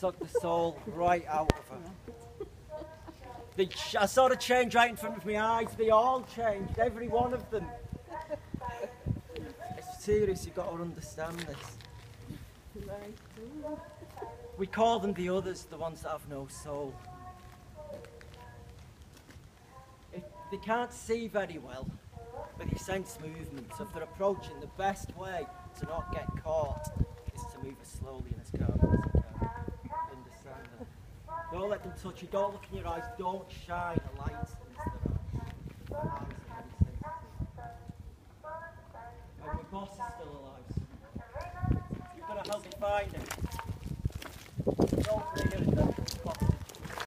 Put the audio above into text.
sucked the soul right out of her. They, I saw the change right in front of my eyes. They all changed, every one of them. It's serious, you've got to understand this. We call them the others, the ones that have no soul. If they can't see very well, but they sense movement. So if they're approaching, the best way to not get caught is to move as Don't let them touch you. Don't look in your eyes. Don't shine a light into their eyes. Boss is still alive. You've got to help me find him. Don't forget it.